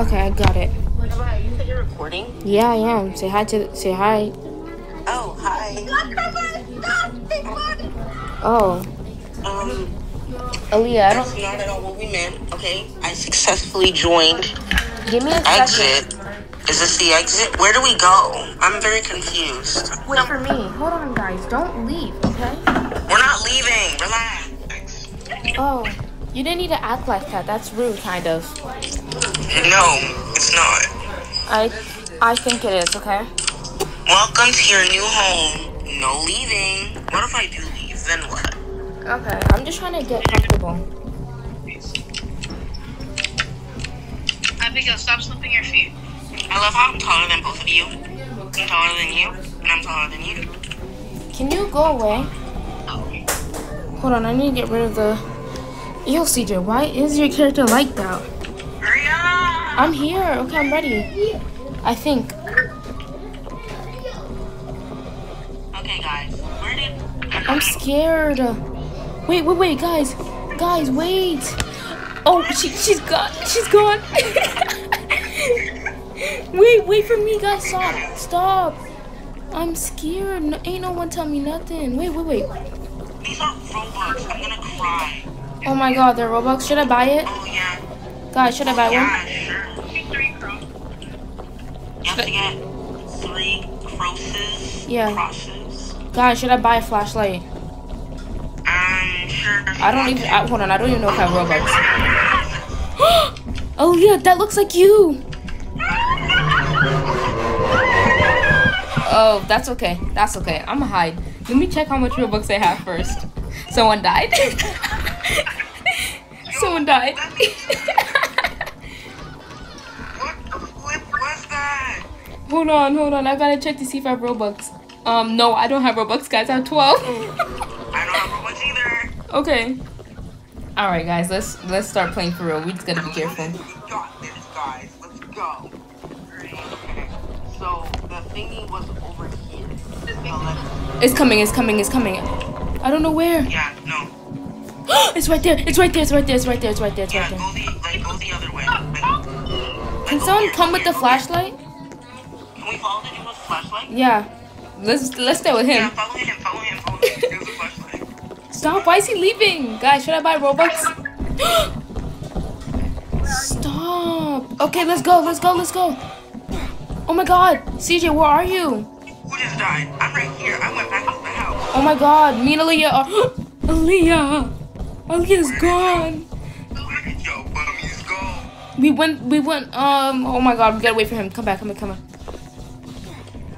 Okay, I got it. You said you're recording? Yeah, I am. Say hi to say hi. Oh, hi. Oh, Um, Aaliyah, I don't. not at all what we meant, okay? I successfully joined Give me a second. exit. Is this the exit? Where do we go? I'm very confused. Wait for me. Hold on, guys. Don't leave, okay? We're not leaving. Relax. Oh, you didn't need to act like that. That's rude, kind of. No, it's not. I, I think it is. Okay. Welcome to your new home. No leaving. What if I do leave? Then what? Okay. I'm just trying to get comfortable. Abigail, stop slipping your feet. I love how I'm taller than both of you. I'm taller than you, and I'm taller than you. Can you go away? Oh. Hold on. I need to get rid of the. Yo, CJ, why is your character like that? Hurry up! I'm here. Okay, I'm ready. I think. Okay, guys. Where did? I'm scared. Wait, wait, wait, guys. Guys, wait. Oh, she, she's gone. She's gone. wait, wait for me, guys. Stop. Stop. I'm scared. No, ain't no one tell me nothing. Wait, wait, wait. These are Robux. I'm gonna cry. Oh my god, they're Robux. Should I buy it? Oh yeah. Guys, should I buy one? Yeah, sure. Three. You have to get three crosses. Yeah. Crosses. Guys, should I buy a flashlight? Um, sure. I don't even. I, hold on, I don't even know if I have Robux. oh yeah, that looks like you. Oh, that's okay. That's okay. I'ma hide. Let me check how much Robux I have first. Someone died. Someone died. What the flip was that? hold on, hold on. I gotta check to see if I have Robux. Um, no, I don't have Robux, guys. I have 12. I don't have Robux either. okay. All right, guys. Let's let's start playing for real. We just gotta be careful. We got this, guys. Let's go. Okay. So the thingy was over here. It's coming. It's coming. It's coming. I don't know where. Yeah. No. it's right there. It's right there. It's right there. It's right there. It's right there. It's Yeah. right there. Go the like go the other way. Like, Can someone here, come with the here, go here. flashlight? Can we follow the dude with the flashlight? Yeah. Let's let's stay with Yeah, him. follow him. Follow him. Follow him. There's a flashlight. Stop. Why is he leaving? Guys, should I buy Robux? Stop. Okay, let's go. Let's go. Let's go. Oh my god. CJ, where are you? Who just died? I'm right here. I went back into the house. Oh my god. Me and Aaliyah are. Aaliyah. Aaliyah's gone. Yo, bummies, go. We went. We went. Um. Oh my god. We gotta wait for him. Come back. Come back. Come on.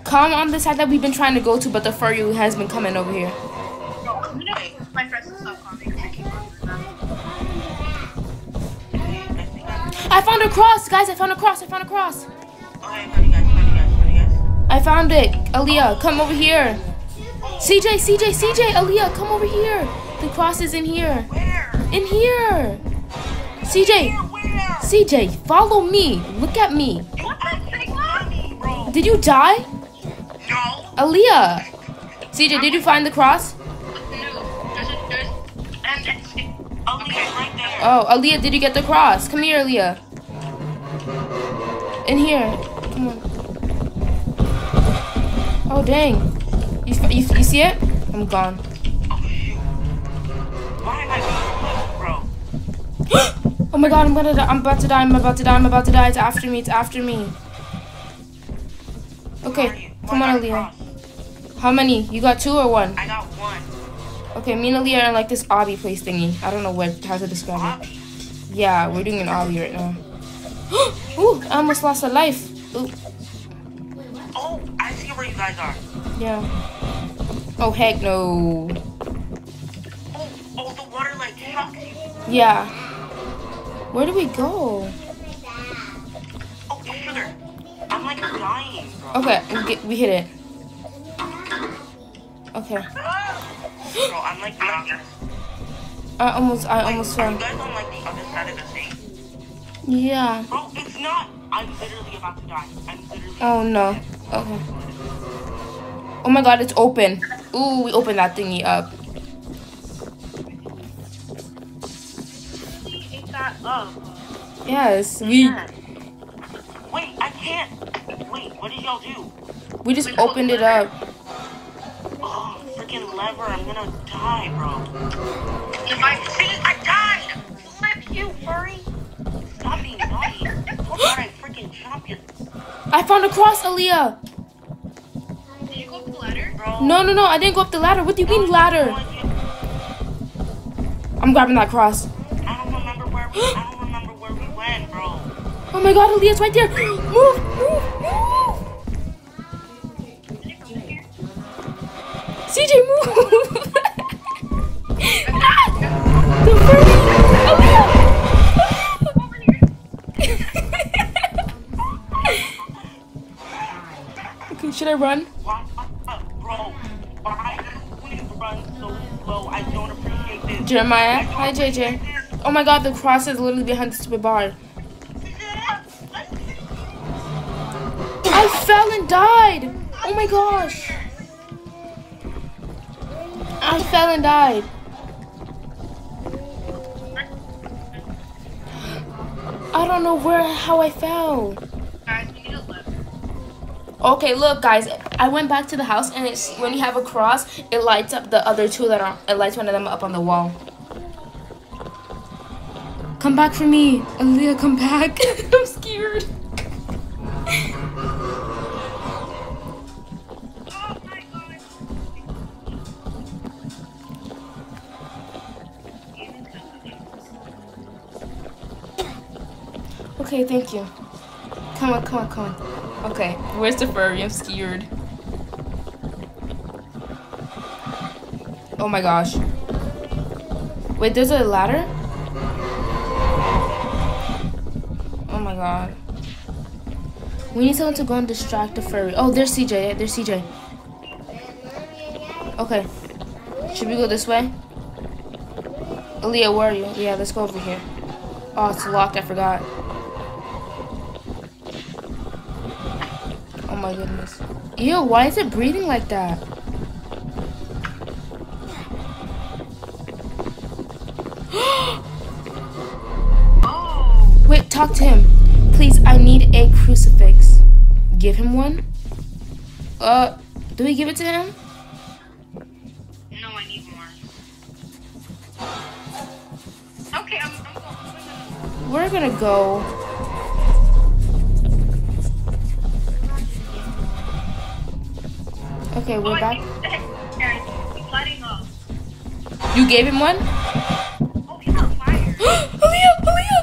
Come on the side that we've been trying to go to, but the furry has been coming over here. I on found a cross, guys. I found a cross. I found a cross. I found it. Aaliyah, come over here. CJ, CJ, CJ, Aaliyah, come over here. The cross is in here. Where? In here. CJ? CJ, follow me. Look at me. What the heck, mommy, bro? Did you die? No. Aaliyah. CJ, did you find the cross? No, there's a there's and it's Oh, okay. Oh, Aaliyah, did you get the cross? Come here, Aaliyah. In here. Come on. Oh, dang. You, you, you see it? I'm gone. Oh my god, I'm gonna die. I'm about to die. I'm about to die. I'm about to die. It's after me. It's after me. Okay, come on, Aaliyah. How many? You got two or one? I got one. Okay, me and Aaliyah are in like this obby place thingy. I don't know what how to describe it. Yeah, we're doing an obby right now. Ooh, I almost lost a life. Ooh, Oh, I see where you guys are. yeah. Oh heck no. Oh, oh, the water like. Yeah. Where do we go? Oh. I'm like dying, bro. Okay, we, get, we hit it. Okay. Bro, I'm like dying. I almost I Wait, almost fell. you guys on like the other side of the thing? Yeah. Bro, it's not. I'm literally about to die. I'm literally. Oh no. Okay. Oh my god, it's open. Ooh, we opened that thingy up. Ate that up. Yes, we Yeah. can't. Wait, what did y'all do? We just opened it up. Oh, freaking lever! I'm gonna die, bro. If I see, I died. Flip you, furry. Stop being naughty. How about I freaking chop you, I found a cross, Aaliyah. Did you go up the ladder? bro? No, no, no. I didn't go up the ladder. What do you mean ladder? I'm grabbing that cross. I don't remember where we went, bro. Oh my God, Aaliyah's right there. Move, move, move. CJ, move. Should I run? Jeremiah. Hi, JJ. Oh my God, the cross is literally behind the stupid bar. I fell and died. Oh my gosh. I fell and died. I don't know where how I fell. Okay, look, guys. I went back to the house, and it's when you have a cross, it lights up the other two that are. It lights one of them up on the wall. Come back for me, Aaliyah. Come back. I'm scared. Okay, thank you. Come on, come on, come on. Okay, where's the furry? I'm scared. Oh my gosh. Wait, there's a ladder? God. We need someone to go and distract the furry. Oh, there's CJ. There's CJ. Okay. Should we go this way? Aaliyah, where are you? Yeah, let's go over here. Oh, it's locked. I forgot. Oh my goodness. Ew, why is it breathing like that? Wait, talk to him. Please, I need a crucifix. Give him one? Uh, do we give it to him? No, I need more. Okay, I'm, I'm going. We're gonna go. Okay, Oh, we're I back. think that- Guys, he's lighting up. You gave him one? Oh, he's on fire. Aaliyah, Aaliyah,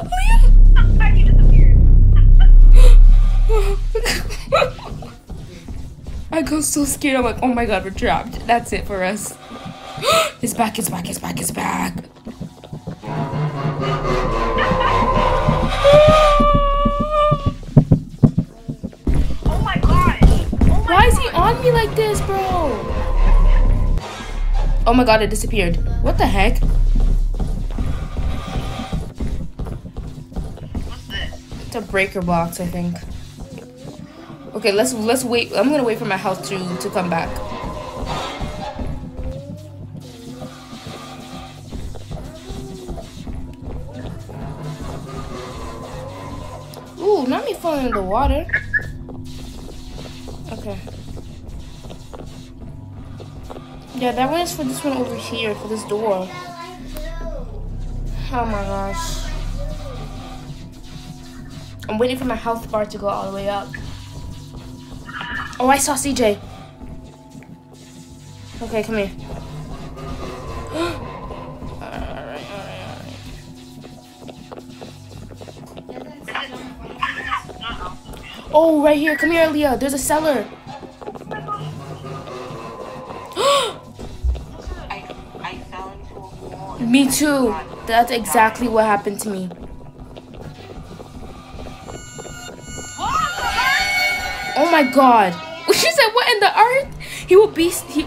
I got so scared. I'm like, oh my god, we're trapped. That's it for us. it's back, it's back, it's back, it's back. oh my gosh. Oh Why is he on me like this, bro? Oh my god, it disappeared. What the heck? What's this? It's a breaker box, I think. Okay, let's let's wait. I'm gonna wait for my house to to come back. Ooh, not me falling in the water. Okay. Yeah, that one is for this one over here, for this door. Oh my gosh. I'm waiting for my health bar to go all the way up. Oh, I saw CJ. Okay, come here. Oh, right here. Come here, Leah. There's a cellar. Me too. That's exactly what happened to me. Oh my god. She said what in the earth? He will be he,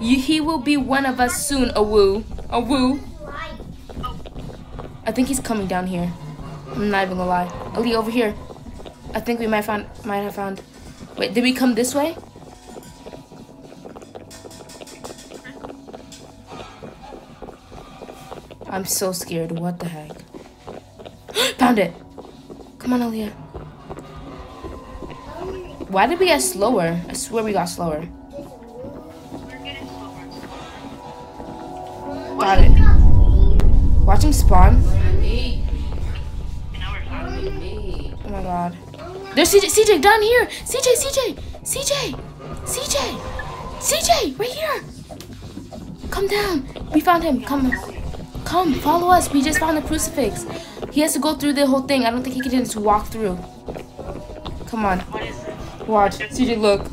he will be one of us soon, a woo. A woo. I think he's coming down here. I'm not even gonna lie. Ali over here. I think we might find might have found Wait, did we come this way? I'm so scared. What the heck? Found it. Come on, Aaliyah. Why did we get slower? I swear we got slower. Slower. Got it. Watching spawn. Oh my god. There's CJ, CJ down here. CJ, CJ, CJ, CJ, CJ, right here. Come down. We found him. Come, come, follow us. We just found the crucifix. He has to go through the whole thing. I don't think he can just walk through. Come on. Watch. CJ, look.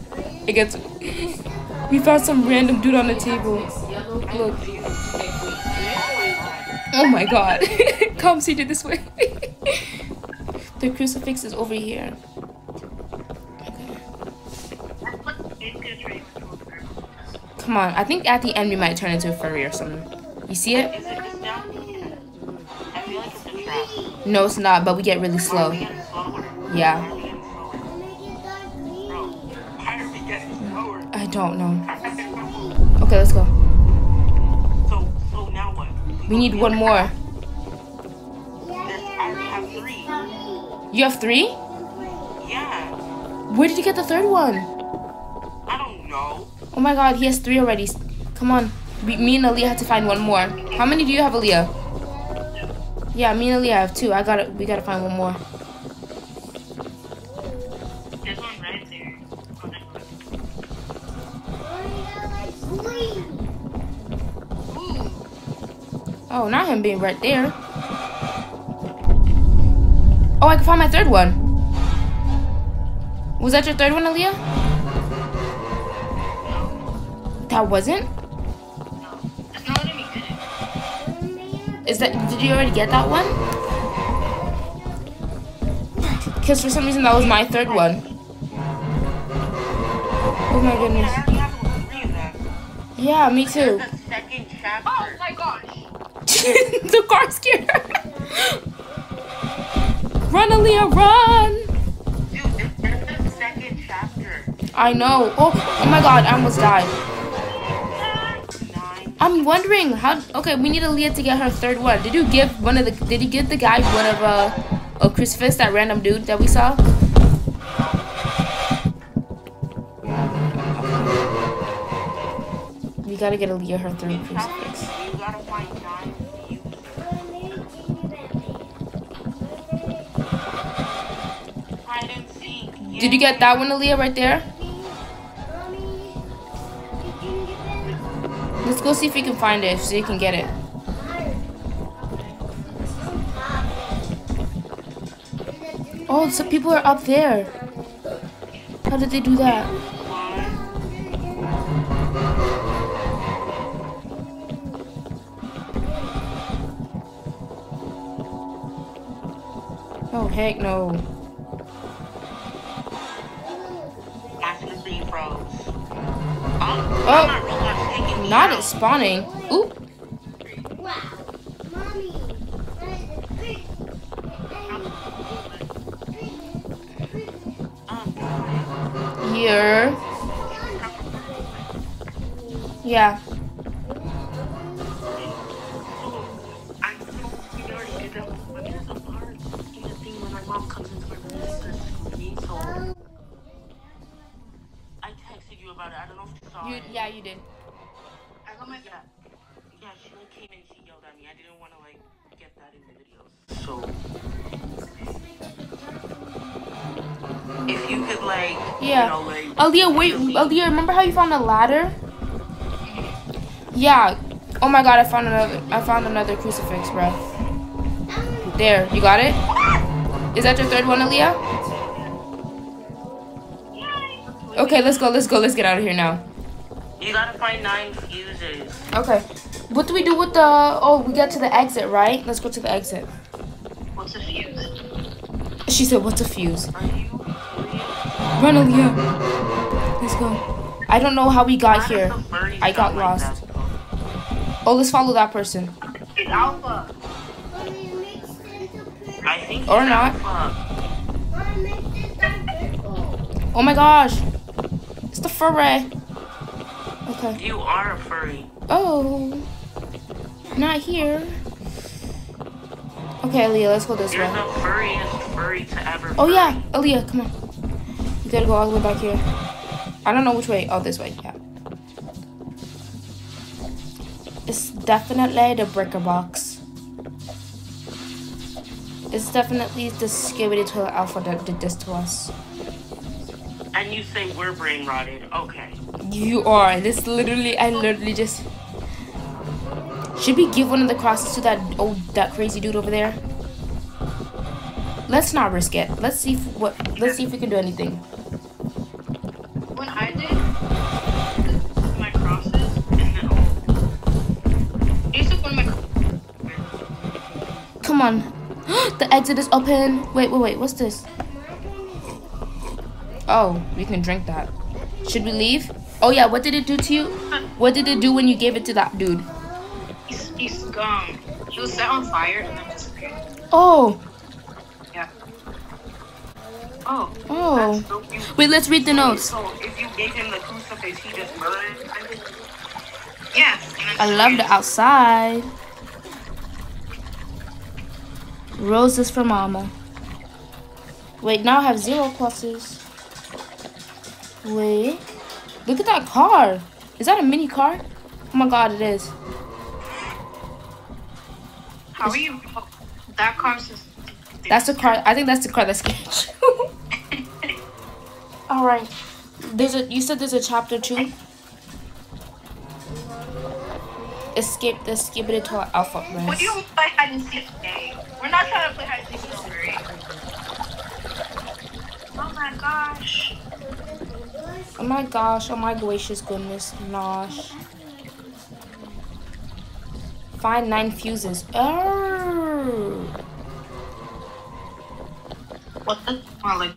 It gets. We found some random dude on the table. Look. Oh my god. Come, CJ, this way. the crucifix is over here. Come on. I think at the end we might turn into a furry or something. You see it. No, it's not, but we get really slow. Yeah. Don't know. Okay, let's go. So, so now what? We need one more. There's, I already have three. You have three? Yeah. Where did you get the third one? I don't know. Oh my god, he has three already. Come on. We, me and Aaliyah have to find one more. How many do you have, Aaliyah? Yeah, me and Aaliyah have two. I gotta, we gotta find one more. Oh, not him being right there. Oh, I can find my third one. Was that your third one, Aaliyah? That wasn't? No. It's not letting me get it. Is that? Did you already get that one? Because for some reason that was my third one. Oh my goodness. already have three of them. Yeah, me too. The second chapter. Oh my gosh. the car scared. Run, Aaliyah, run! I know. Oh, oh my god, I almost died. I'm wondering how. Okay, we need Aaliyah to get her third one. Did you give one of the? Did you give the guy one of uh, a crucifix? That random dude that we saw. We gotta get Aaliyah her third. You Did you get that one, Aaliyah, right there? Let's go see if we can find it, so you can get it. Oh, so people are up there. How did they do that? Oh, heck no. The. I'm, Oh. Not Not out. spawning. Oop. Here. Yeah. I don't know if you saw You, it. yeah, you did. I got my Yeah. Yeah, she like came and she yelled at me. I didn't want to like get that in the videos. So if you could like Yeah. you know like Aaliyah, wait. Aaliyah, remember how you found a ladder? Yeah. Oh my god, I found another. I found another crucifix, bro. There, you got it. Is that your third one, Aaliyah? Okay, let's go. Let's go. Let's get out of here now. you gotta find nine fuses. Okay. What do we do with the? Oh, we got to the exit, right? Let's go to the exit. What's a fuse? She said, "What's a fuse?" Are you? Run, Aaliyah. Let's go. I don't know how we got Why here. does the furry I got like lost. Oh, let's follow that person. It's alpha. I think Or not. alpha. Oh my gosh. It's the furry. Okay. You are a furry. Oh. Not here. Okay, Aaliyah, let's go this You're way. the furriest furry to ever. Oh furry. yeah, Aaliyah, come on. We gotta go all the way back here. I don't know which way. Oh, this way. Yeah. It's definitely the breaker box. It's definitely the scary Toilet Alpha that did this to us. And you say we're brain rotted. Okay. You are. This literally, I literally just. Should we give one of the crosses to that old, that crazy dude over there? Let's not risk it. Let's see if, what. Let's see if we can do anything. When I did my crosses, and then I used to put my. Come on. the exit is open. Wait, wait, wait. What's this? Oh, we can drink that. Should we leave? Oh yeah. What did it do to you? What did it do when you gave it to that dude? He's, he's um, he was set on fire and then disappeared. Oh. Yeah. Oh. Oh. That's so. Wait. Let's read the notes. So if you gave him the crucifix, he just burned. Yeah. I love the outside. Roses for mama. Wait, now I have zero pluses. Wait. Look at that car. Is that a mini car? Oh my god, it is. How are you? That car's just. That's the car. I think that's the car that scared you. Alright. There's a you said there's a chapter two? Escape the Skibidi Toilet Alpha What do you by hide and seek today? We're not trying to play hide and seek Missouri. Oh my gosh. Oh my gosh, oh my gracious goodness, nosh. Find nine fuses. Oh. What the? Well, like